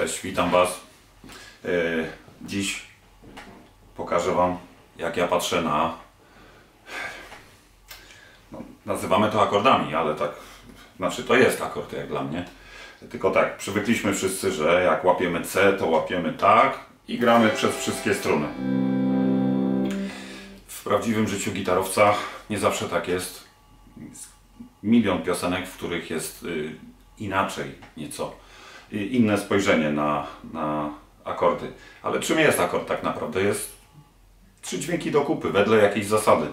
Cześć, witam Was. E, Dziś pokażę Wam, jak ja patrzę na. No, nazywamy to akordami, ale tak. Znaczy, to jest akord jak dla mnie. Tylko tak, przywykliśmy wszyscy, że jak łapiemy C, to łapiemy tak i gramy przez wszystkie struny. W prawdziwym życiu gitarowca nie zawsze tak jest. Milion piosenek, w których jest y, inaczej nieco. Inne spojrzenie na, na akordy. Ale czym jest akord tak naprawdę? Jest trzy dźwięki do kupy, wedle jakiejś zasady.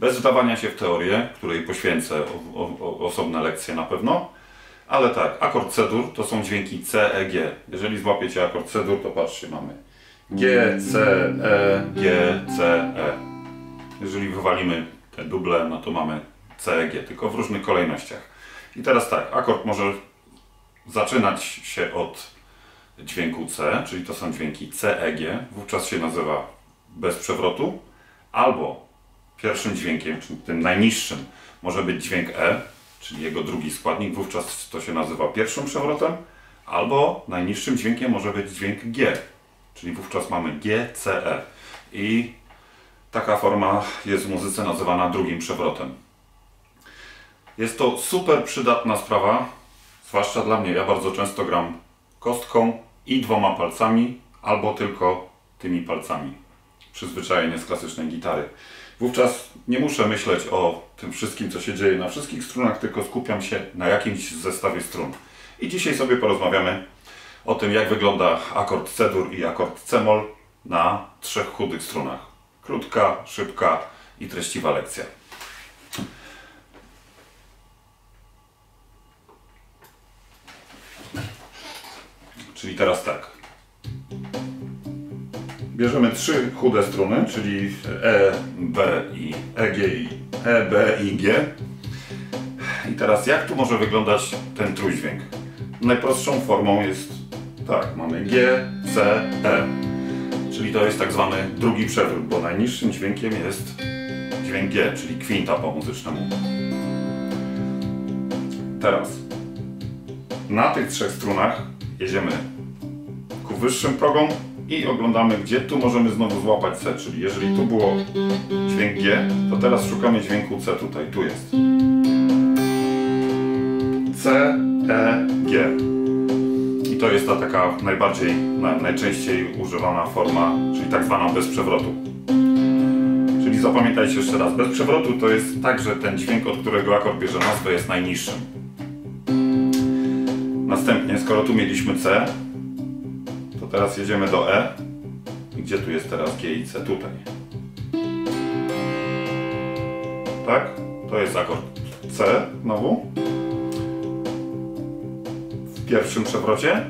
Bez wdawania się w teorię, której poświęcę o, o, osobne lekcje na pewno. Ale tak, akord C-dur to są dźwięki C, E, G. Jeżeli złapiecie akord C-dur, to patrzcie, mamy G, C, E, G, C, E. Jeżeli wywalimy te duble, no to mamy C, E, G, tylko w różnych kolejnościach. I teraz tak, akord może zaczynać się od dźwięku C, czyli to są dźwięki C, E, G. Wówczas się nazywa bez przewrotu. Albo pierwszym dźwiękiem, czyli tym najniższym, może być dźwięk E, czyli jego drugi składnik. Wówczas to się nazywa pierwszym przewrotem. Albo najniższym dźwiękiem może być dźwięk G, czyli wówczas mamy G, C, E. I taka forma jest w muzyce nazywana drugim przewrotem. Jest to super przydatna sprawa, zwłaszcza dla mnie. Ja bardzo często gram kostką i dwoma palcami, albo tylko tymi palcami. Przyzwyczajenie z klasycznej gitary. Wówczas nie muszę myśleć o tym wszystkim, co się dzieje na wszystkich strunach, tylko skupiam się na jakimś zestawie strun. I dzisiaj sobie porozmawiamy o tym, jak wygląda akord C-dur i akord C-moll na trzech chudych strunach. Krótka, szybka i treściwa lekcja. Czyli teraz tak. Bierzemy trzy chude struny, czyli E, B i E, G i E, B i G. I teraz jak tu może wyglądać ten trójdźwięk? Najprostszą formą jest tak, mamy G, C, E. Czyli to jest tak zwany drugi przewrót, bo najniższym dźwiękiem jest dźwięk G, czyli kwinta po muzycznemu. Teraz na tych trzech strunach jedziemy ku wyższym progom i oglądamy, gdzie tu możemy znowu złapać C, czyli jeżeli tu było dźwięk G, to teraz szukamy dźwięku C tutaj, tu jest. C, E, G. I to jest ta taka najbardziej, na, najczęściej używana forma, czyli tak zwana bez przewrotu. Czyli zapamiętajcie jeszcze raz, bez przewrotu to jest tak, że ten dźwięk, od którego akord bierze nazwę jest najniższym. Następnie, skoro tu mieliśmy C, to teraz jedziemy do E. Gdzie tu jest teraz G i C? Tutaj. Tak? To jest akord C znowu. W pierwszym przewrocie.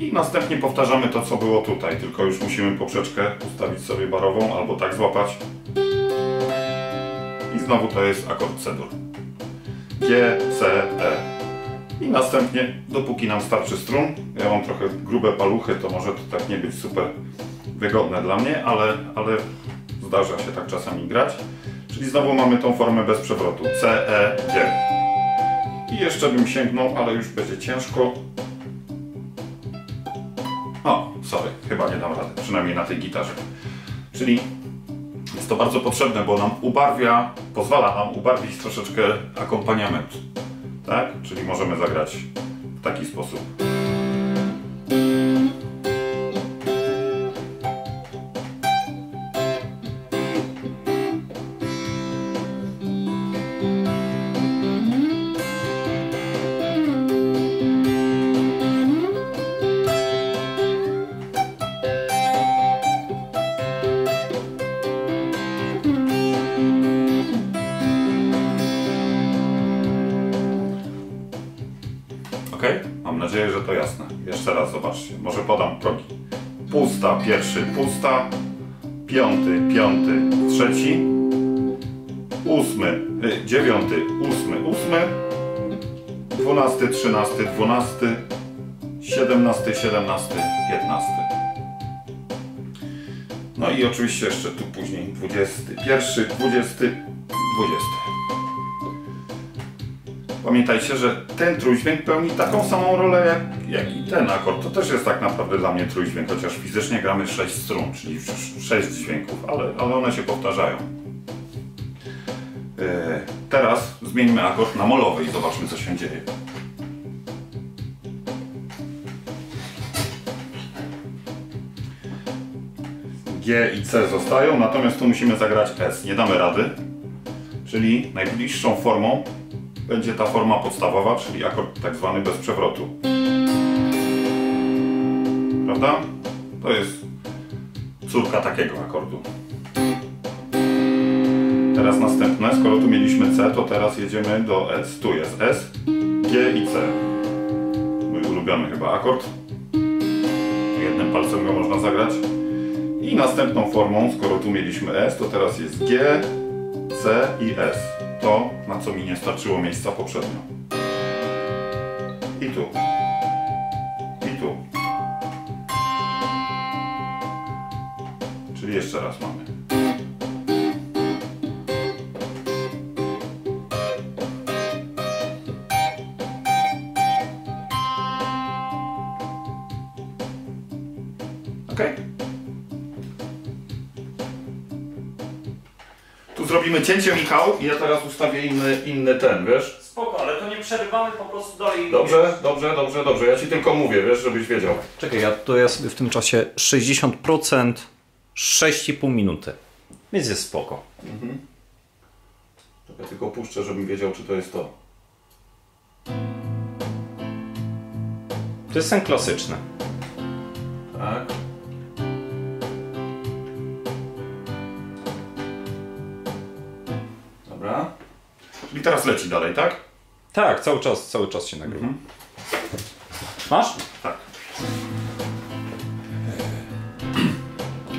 I następnie powtarzamy to, co było tutaj, tylko już musimy poprzeczkę ustawić sobie barową albo tak złapać. I znowu to jest akord C-dur. G, C, E. I następnie, dopóki nam starczy strun, ja mam trochę grube paluchy, to może to tak nie być super wygodne dla mnie, ale, ale zdarza się tak czasami grać. Czyli znowu mamy tą formę bez przewrotu. C, E, G. I jeszcze bym sięgnął, ale już będzie ciężko. O, sorry, chyba nie dam rady, przynajmniej na tej gitarze. Czyli jest to bardzo potrzebne, bo nam ubarwia, pozwala nam ubarwić troszeczkę akompaniament tak? Czyli możemy zagrać w taki sposób. To jasne. Jeszcze raz zobaczcie. Może podam progi. Pusta, pierwszy, pusta. Piąty, piąty, trzeci. Ósmy, y, dziewiąty, ósmy, ósmy. Dwunasty, trzynasty, dwunasty. Siedemnasty, siedemnasty, piętnasty. No i oczywiście jeszcze tu później dwudziesty, pierwszy, dwudziesty, dwudziesty. Pamiętajcie, że ten trójdźwięk pełni taką samą rolę jak, jak i ten akord. To też jest tak naprawdę dla mnie trójdźwięk, chociaż fizycznie gramy 6 strun, czyli 6 dźwięków, ale, ale one się powtarzają. E, teraz zmieńmy akord na molowy i zobaczmy co się dzieje. G i C zostają, natomiast tu musimy zagrać S. Nie damy rady, czyli najbliższą formą będzie ta forma podstawowa, czyli akord tak zwany bez przewrotu. Prawda? To jest córka takiego akordu. Teraz następne, skoro tu mieliśmy C, to teraz jedziemy do S. Tu jest S, G i C. Mój ulubiony chyba akord. Jednym palcem go można zagrać. I następną formą, skoro tu mieliśmy S, to teraz jest G, C i S. To, na co mi nie starczyło miejsca poprzednio. I tu. I tu. Czyli jeszcze raz mamy. Zrobimy cięcie, Michał, i ja teraz ustawię inny, inny ten, wiesz? Spoko, ale to nie przerywamy po prostu dalej. Dobrze, dobrze, dobrze, dobrze. Ja ci tylko mówię, wiesz, żebyś wiedział. Czekaj, ja to ja sobie w tym czasie 60% 6,5 minuty. Więc jest spoko. Czekaj, tylko puszczę, żebym wiedział, czy to jest to. To jest ten klasyczny. Tak. Czyli teraz leci dalej, tak? Tak, cały czas, cały czas się nagrywa. Masz? Tak.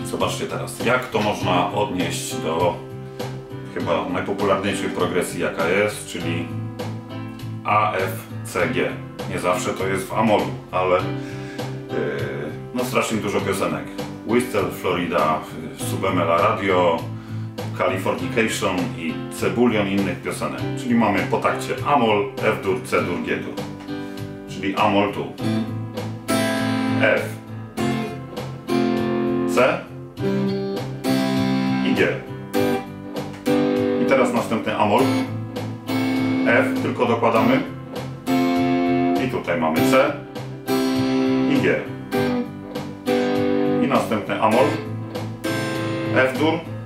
Zobaczcie teraz, jak to można odnieść do chyba najpopularniejszej progresji jaka jest, czyli AFCG. Nie zawsze to jest w Amolu, ale yy, no strasznie dużo piosenek. Whistle, Florida, Subemela Radio, Californication i cebulion innych piosenek. Czyli mamy po takcie Amol, F-dur, C-dur, G-dur. Czyli Amol tu. F, C i G. I teraz następny Amol. F tylko dokładamy. I tutaj mamy C i G. I następny Amol. F dur.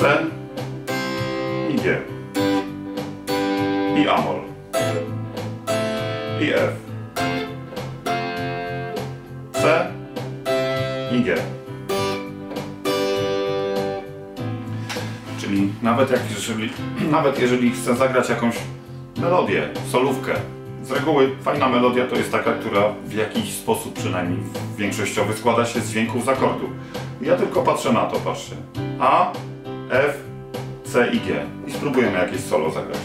C i G. I Amol. I F. C i G. Czyli nawet, jak, jeżeli, nawet jeżeli chcę zagrać jakąś melodię, solówkę, z reguły fajna melodia to jest taka, która w jakiś sposób przynajmniej większościowy składa się z dźwięków z akordu. Ja tylko patrzę na to, patrzę. A, F, C i G. I spróbujemy jakieś solo zagrać.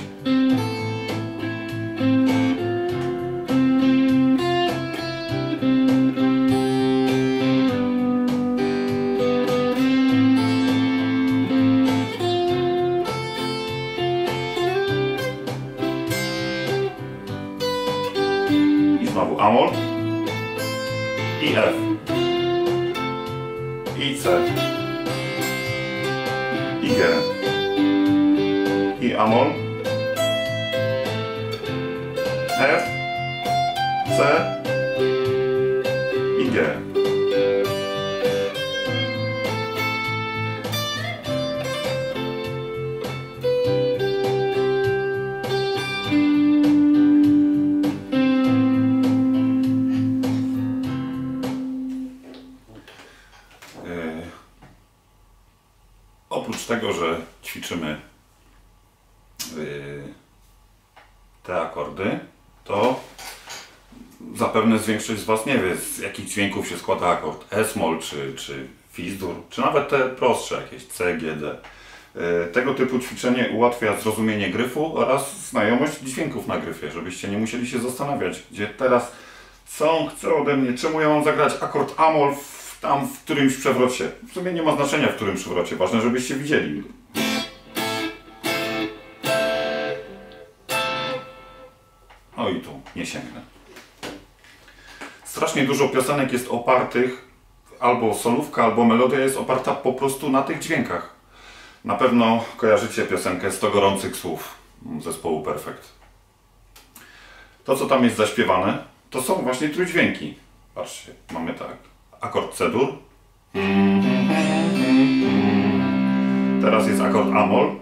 I znowu Amol. I F. I C. I G. I Amol. F. C. I G. większość z Was nie wie, z jakich dźwięków się składa akord. Esmol czy, czy Fizdur, czy nawet te prostsze jakieś C, G, D. E, tego typu ćwiczenie ułatwia zrozumienie gryfu oraz znajomość dźwięków na gryfie, żebyście nie musieli się zastanawiać, gdzie teraz są, chcą ode mnie, czemu ja mam zagrać akord Amol w, tam w którymś przewrocie. W sumie nie ma znaczenia w którym przewrocie, ważne żebyście widzieli. No i tu nie sięgnę. Strasznie dużo piosenek jest opartych, albo solówka, albo melodia jest oparta po prostu na tych dźwiękach. Na pewno kojarzycie piosenkę 100 gorących słów zespołu Perfect. To, co tam jest zaśpiewane, to są właśnie trójdźwięki. Patrzcie, mamy tak. Akord C-dur. Teraz jest akord Amol.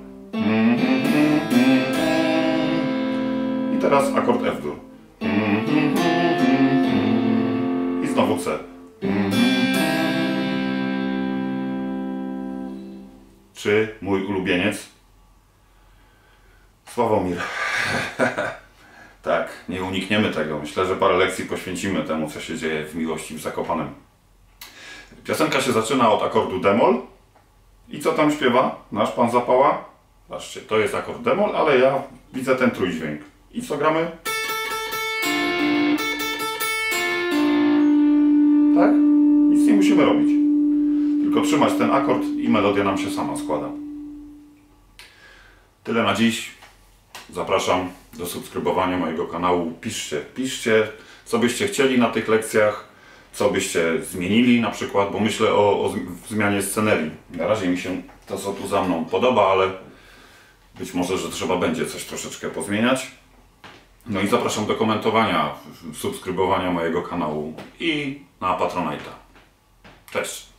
I teraz akord F-dur. Znowu C. Czy mój ulubieniec? Sławomir. tak, nie unikniemy tego. Myślę, że parę lekcji poświęcimy temu, co się dzieje w miłości w Zakopanem. Piosenka się zaczyna od akordu demol. I co tam śpiewa nasz pan Zapała? Patrzcie, to jest akord demol, ale ja widzę ten trójdźwięk. I co gramy? Musimy robić. Tylko trzymać ten akord i melodia nam się sama składa. Tyle na dziś. Zapraszam do subskrybowania mojego kanału. Piszcie, piszcie, co byście chcieli na tych lekcjach, co byście zmienili na przykład, bo myślę o, o zmianie scenerii. Na razie mi się to, co tu za mną podoba, ale być może, że trzeba będzie coś troszeczkę pozmieniać. No i zapraszam do komentowania, subskrybowania mojego kanału i na Patronite'a. Cześć!